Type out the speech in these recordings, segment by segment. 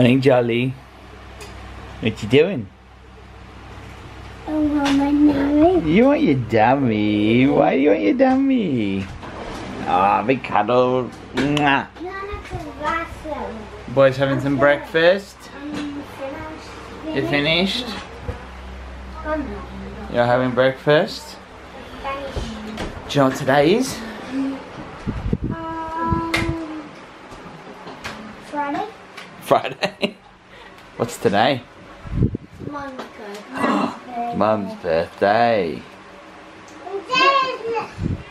Morning, Jolly. What you doing? Oh, Mama, no. You want your dummy? Why do you want your dummy? Ah, big cuddle. Mwah. Boys having some breakfast. You finished? You're having breakfast? Do you know what today is? Um, Friday? Friday. What's today? Monica. Mum's birthday.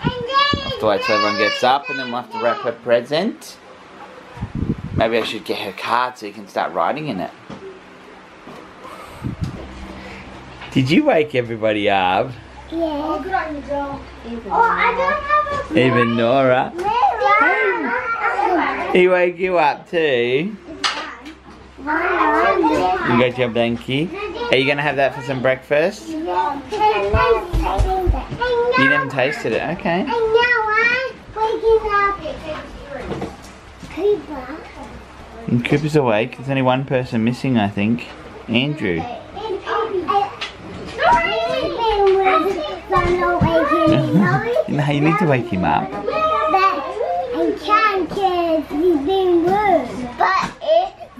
Have to wait till everyone gets up and then we'll have to wrap her present. Maybe I should get her card so you can start writing in it. Did you wake everybody up? Yeah. Oh, good on you, Joe. Oh, I don't have a Even Nora? mirror. He woke you up too? You got your blankie? Are you gonna have that for some breakfast? You never tasted it, okay. Know. And Cooper's awake. There's only one person missing, I think. Andrew. No, you need to wake him up. I can't because he's being rude.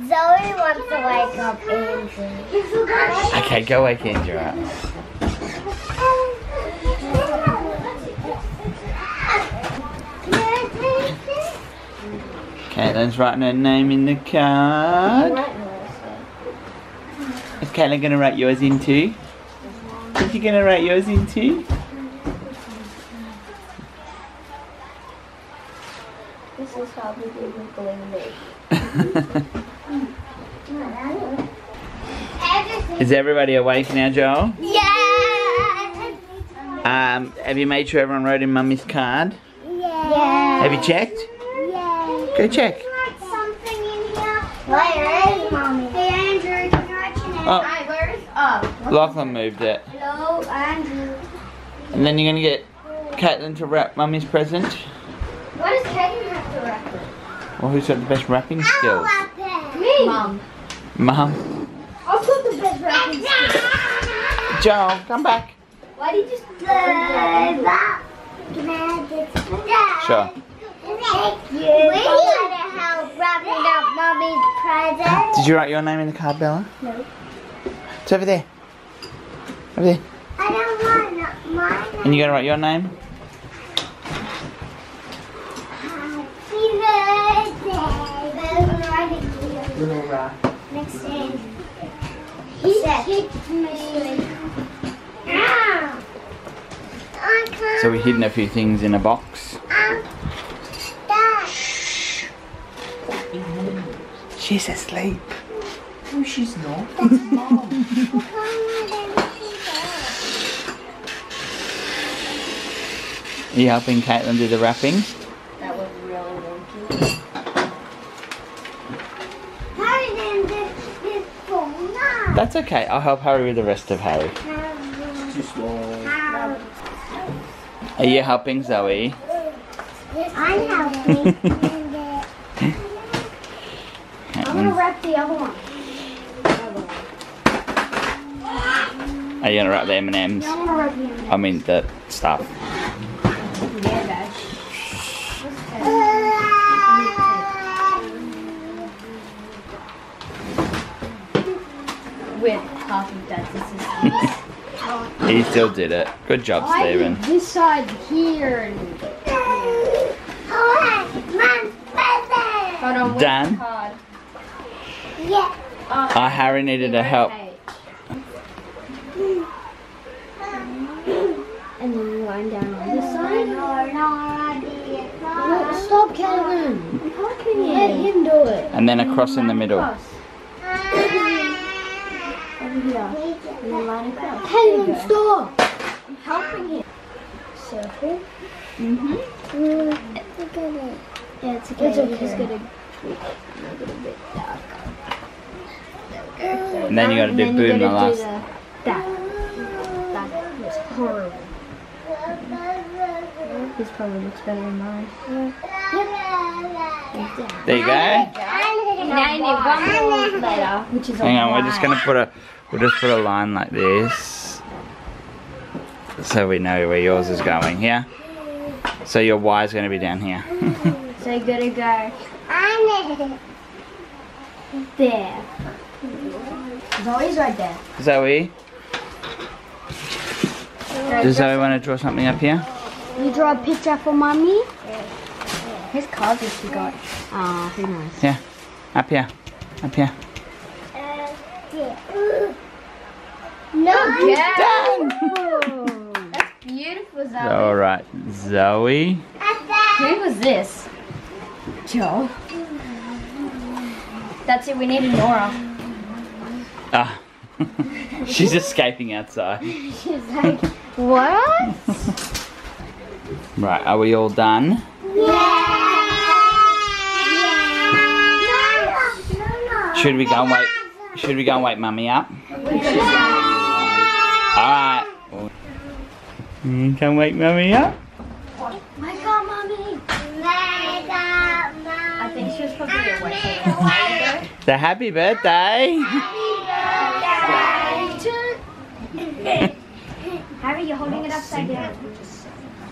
Zoe wants to wake up Andrew. Okay, go wake Andrew up. Caitlin's writing her name in the card. Is Caitlin gonna write yours in too? Is you gonna write yours in too? This is how we do believe Is everybody awake now, Joel? Yeah. Um, have you made sure everyone wrote in Mummy's card? Yeah. Have you checked? Yeah. Go check. Something in here. Where is mommy? Hey Andrew, can you write your name? Oh. Hi, where is oh? Lachlan moved it. Hello, Andrew. And then you're gonna get Caitlin to wrap Mummy's present. What does Kaden have to wrap it? Well, who's got the best wrapping skills? Me. Mom. Mum. Skills. Joel, come back. Why did you just that? Sure. Thank you. We need help wrapping up mommy's present. Did you write your name in the card, Bella? No. It's over there. Over there. I don't want mine. And you're gonna write your name? Happy birthday. Next day. He kicked me. I can't. So we're hidden a few things in a box. She's asleep. No, she's not. Are you helping Caitlin do the wrapping? That was really wonky. Harry didn't do his phone. That's okay. I'll help Harry with the rest of Harry. Too small. Are you helping Zoe? I'm helping. I'm gonna wrap the other one. Are you gonna wrap the M&Ms? I'm gonna wrap the other I mean the stuff. With half of Dad's assistance. He still did it. Good job, Stephen. This side here and Hold on, Dan? Yeah. Uh, Harry needed a help. And then you line down on this side. No, Stop, Calvin. I'm helping you. Let him do it. And then across in the middle. Here. And then line across. Calvin, stop. I'm helping him. Circle. Mm-hmm. Look at it. Yeah, it's okay. It's okay. just gonna tweak it a little bit darker. And then you gotta do boom the last. that. That was horrible. This probably looks better than mine. There you go. now you need one more letter, which is Hang on, we're just gonna put a we'll just put a line like this. So we know where yours is going here. So your Y is gonna be down here. So you gotta go I'm there. Zoe's right there. Zoe, does Zoe want to draw something up here? You draw a picture for mommy. His cards has she got? Ah, who knows? Yeah, up here, up here. Uh, yeah. No. Yeah. That's beautiful, Zoe. All right, Zoe. Who was this? Joe. That's it. We need a Nora. Ah, she's escaping outside. She's like, what? Right, are we all done? Should we go and wait? Should we go and wake Mummy up? Alright. You can wake Mummy up? My God, mommy. I think she was probably awake. The happy birthday. Harry, you're holding it upside down.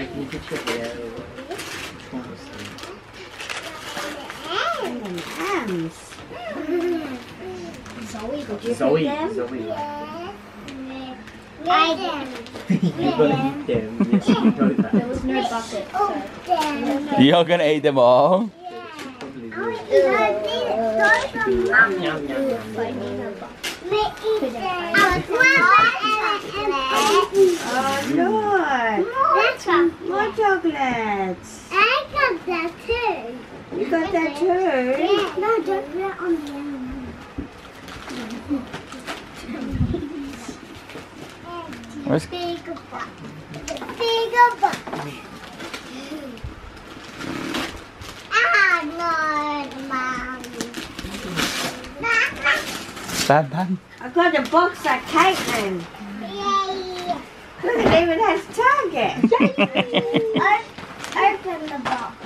you get your hair Zoe, did you Zoe, them? Zoe. I did. You're gonna eat them. Yes, you know that. There was no bucket, so. You're gonna eat them all? Yum, yum, yum. Oh, good. More chocolates. I got that too. You got that too? No, don't put on the other Where's butt. Big butt. Ah, no, Mom. Bad Bad? I got a box of Caitlin. Yay. Look, it even has Target. Open the box.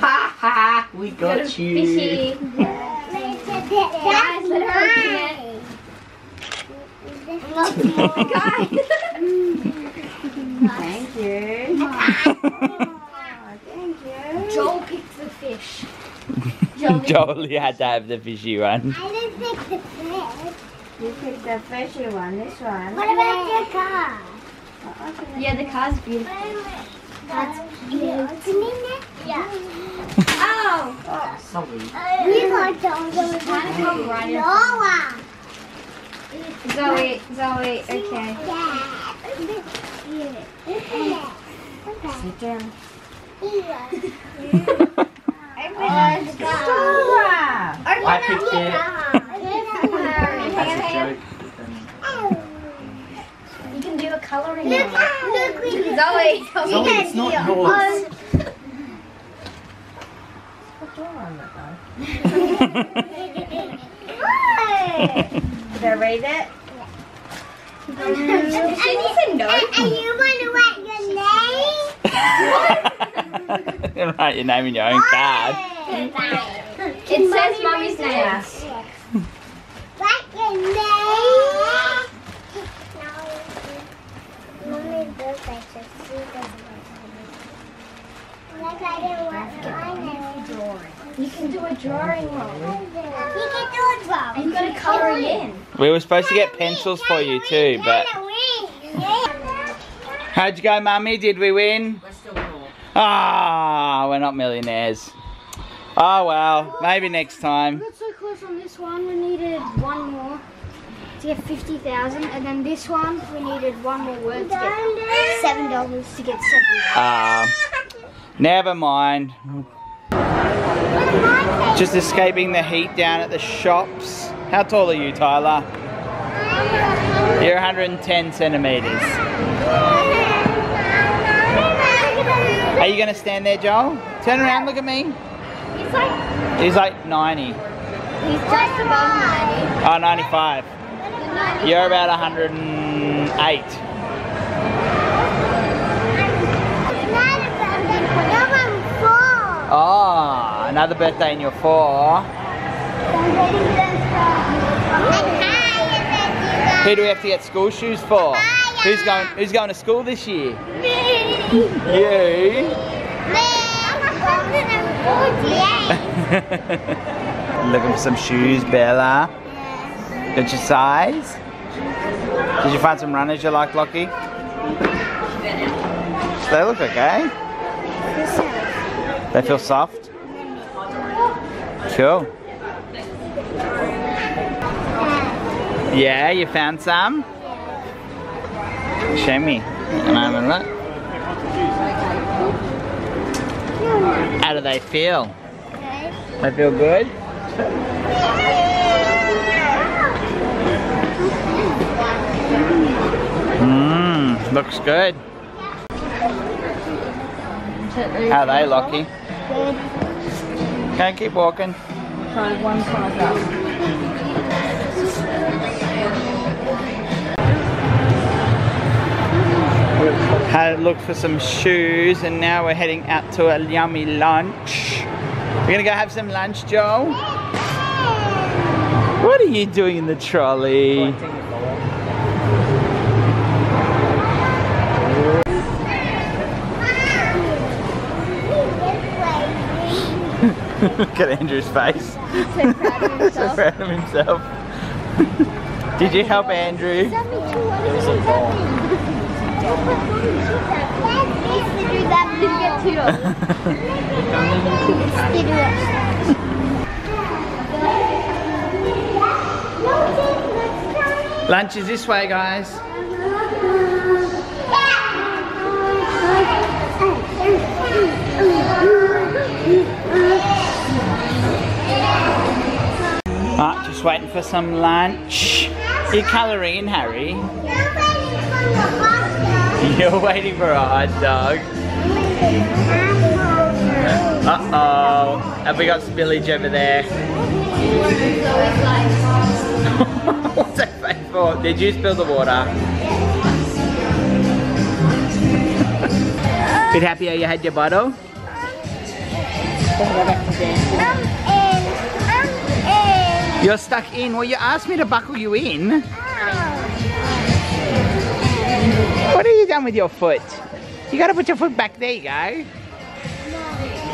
ha ha. We Got a fishy. That's let her mine. Thank you. Oh, thank you. Joel picked the fish. Joel, you had to have the fishy one. I didn't pick the fish. You picked the fishy one, this one. What about the car? Yeah, the car's beautiful. That's beautiful. Yeah. Oh! Sorry. We got those. Trying to come right. Noah. Uh. Zoe, Zoe, okay. Yeah. Sit down. I picked it. That's. You can do a coloring look, look, can Zoe, Zoe, it's not yours. It though. Did I read it? She doesn't know. And you want to write your name? Write your name in your own card. It says mommy's name. Write your name. Mommy's birthday, so she doesn't Like I didn't want my name. You can do a drawing one. You can do it wrong. And you gotta color it in. We were supposed to get pencils for you too, but how'd you go, Mummy? Did we win? Ah, we're not millionaires. Oh well, maybe next time. got so close on this one, we needed one more to get 50,000. And then this one, we needed one more word to get $7 to get 7 Um, Never mind. Just escaping the heat down at the shops. How tall are you, Tyler? You're 110 centimeters. Are you gonna stand there, Joel? Turn around, look at me. He's like, He's like 90. he's just above 90. Oh, 95. You're about 108. Oh, another ah, birthday and you're four. Who do we have to get school shoes for? Who's going who's going to school this year? You. Looking for some shoes, Bella. Got your size? Did you find some runners you like, Lockie? They look okay. They feel soft. Cool. Yeah, you found some? Show me. Can I have a look? How do they feel? They feel good? Mmm, looks good. How are they, Lockie? Can I keep walking? Try one size up. Had a look for some shoes and now we're heading out to a yummy lunch. We're gonna go have some lunch, Joel? What are you doing in the trolley? Look at Andrew's face. So proud of so proud of himself. Did you help Andrew? Lunch is this way, guys. Ah, just waiting for some lunch. You colouring in, Harry? You're waiting for a hot dog. Uh-oh. Have we got spillage over there? What's that face for? Did you spill the water? Bit happier you had your bottle? Um, um, um, You're stuck in. Well, you asked me to buckle you in. What are you done with your foot? You gotta put your foot back. There you go.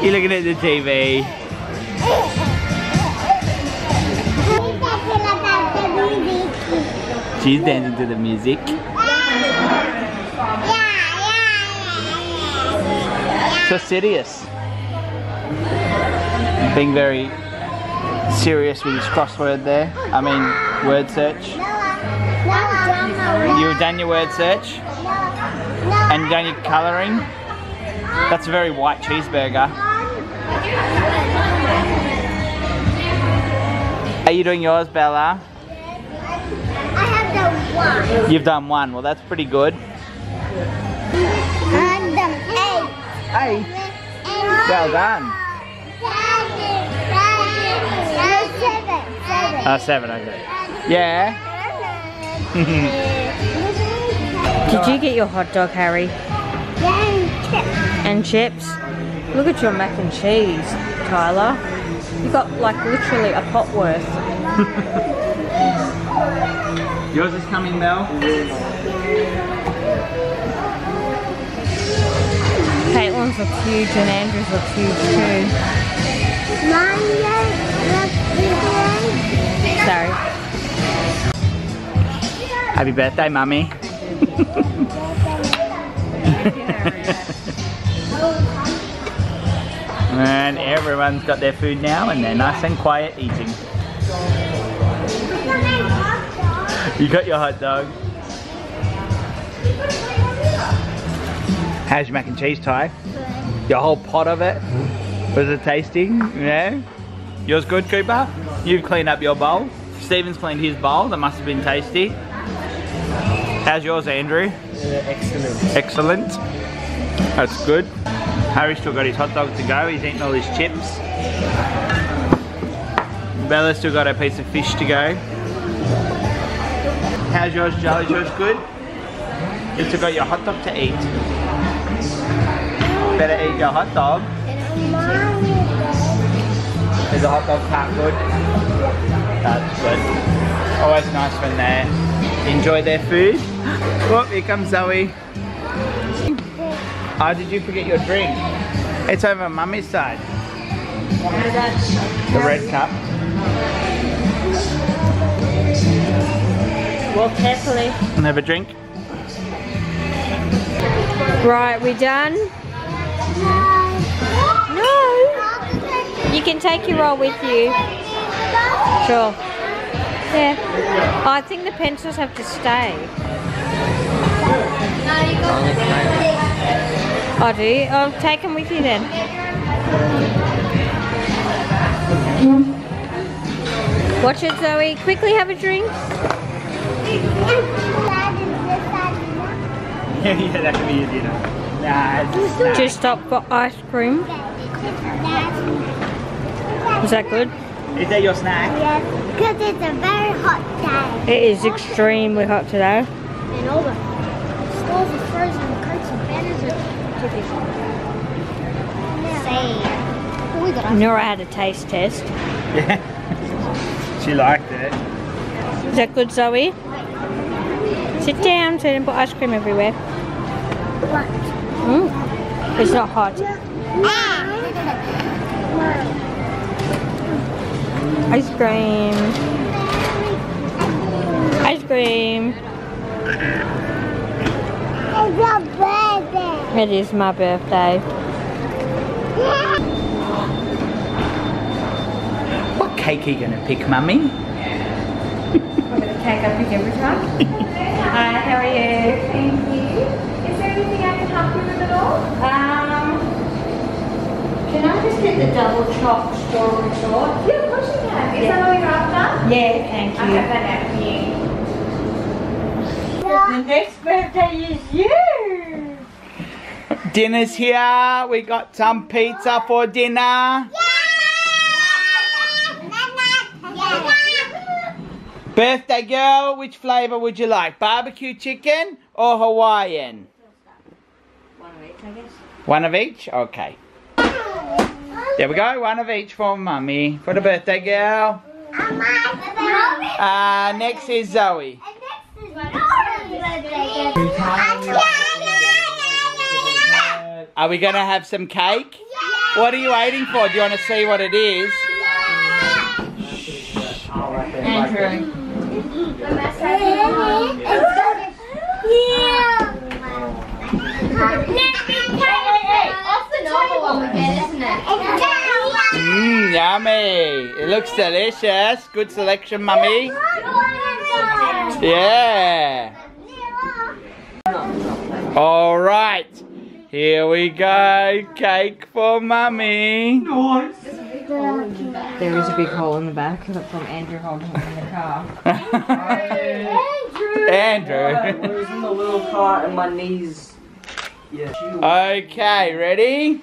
You're looking at the TV. She's dancing to the music. So serious. Being very serious with his crossword there. I mean, word search. You've done your word search and done your colouring. That's a very white cheeseburger. Are you doing yours, Bella? I have the one. You've done one. Well, that's pretty good. And the eight. Hey, well done. Seven. Seven. Uh, seven, okay. Yeah. Did you get your hot dog, Harry? Yeah, And chips? And chips? Look at your mac and cheese, Tyler. You got like literally a pot worth. Yours is coming, Mel. Caitlin's looks huge and Andrew's looks huge too. Sorry. Happy birthday, mummy. and everyone's got their food now and they're nice and quiet eating. You got your hot dog. How's your mac and cheese, Ty? Your whole pot of it? Was it tasting? Yeah? Yours good, Cooper? You've cleaned up your bowl. Steven's cleaned his bowl. That must have been tasty. How's yours, Andrew? excellent. Excellent. That's good. Harry's still got his hot dog to go. He's eating all his chips. Bella's still got her piece of fish to go. How's yours, Joe? Is yours good? You've still got your hot dog to eat. Better eat your hot dog. Is the hot dog part good? That's good. Always nice when they enjoy their food. Oh, here comes Zoe. Oh, did you forget your drink? It's over mummy's side. The red cup. Walk carefully. And have a drink. Right, we're done? No. You can take your roll with you. Sure. Yeah. Oh, I think the pencils have to stay. Oh, do you? Oh, take them with you then. Watch it, Zoe. Quickly have a drink. yeah, yeah, that could be your dinner. Nah, it's a snack. Just stop for ice cream. Is that good? Is that your snack? Yes, because it's a very hot day. It is extremely hot today. And all the stores are frozen, coats and banners are too big. Say. We got Nora had a taste test. Yeah. she liked it. Is that good, Zoe? Sit down so you don't put ice cream everywhere. What? Mm. It's not hot. Ice cream. Ice cream. It's a birthday. It is my birthday. What cake are you gonna pick, mummy? We're going to take up pick every time. Hi, how are you? Thank you. Is there anything I can help you with at all? Um, can I just get the double chopped strawberry short? Yeah, of course you can. Is that all you're after? Yeah, thank I have that out for you. The next birthday is you. Dinner's here. We got some pizza for dinner. Birthday girl, which flavour would you like? Barbecue chicken or Hawaiian? One of each, I guess. One of each? Okay. There we go, one of each for mummy. For the birthday girl. Uh, next is Zoe. Are we gonna have some cake? What are you waiting for? Do you want to see what it is? Andrew. Isn't it? Mmm, yummy. It looks delicious. Good selection, mummy. Yeah. All right. Here we go. Cake for mummy. There is a big hole in the back from Andrew holding it in the car. Andrew. I was in the little car and my knees. Yeah. Okay, ready?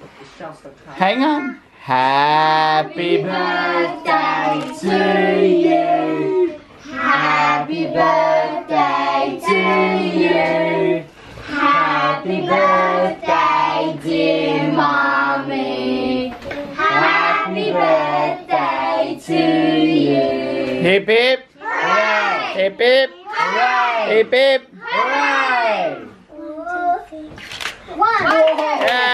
Hang on. Happy birthday to you. Happy birthday to you. Happy birthday, dear mommy. Happy birthday to you. Hip hip. Hooray. Hip hip. Hooray. Hip hip. Hooray. Yeah.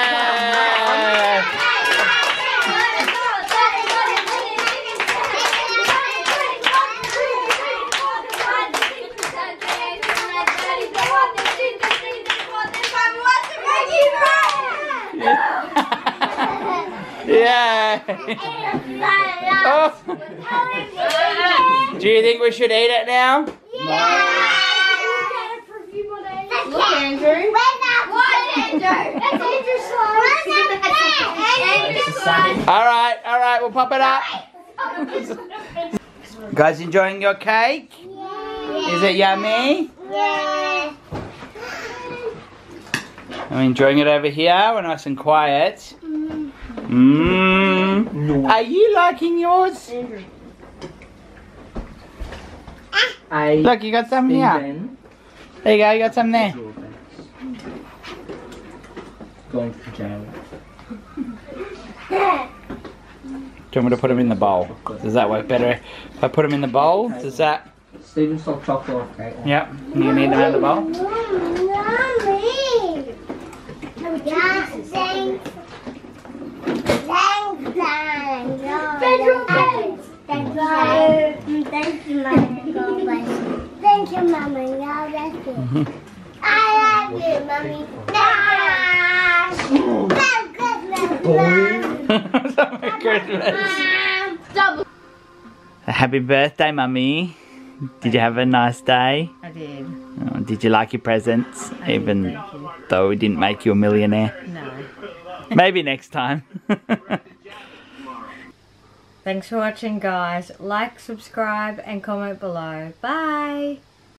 Oh. Do you think we should eat it now? Yeah. Look, Andrew. That's Andrew's slime. Andrew's slime. All right, all right, we'll pop it up. Guys enjoying your cake? Is it yummy? Yeah. I'm enjoying it over here. We're nice and quiet. Mmm. Mm-hmm. Are you liking yours? I Look, you got some here. Steven. There you go, you got some there. Going to jail. Do you want me to put them in the bowl? Does that work better? If I put them in the bowl, does that? Steven stole chocolate, okay? Yep. You need them in the bowl? Mommy. Thank you. Thank you, Mama. God bless you. Thank you, Mama. God bless you. I love you, Mommy. Merry Christmas. Happy birthday, Mummy. Did you have a nice day? I did. Oh, did you like your presents? Even though we didn't make you a millionaire? No. Maybe next time. Thanks for watching, guys. Like, subscribe, and comment below. Bye.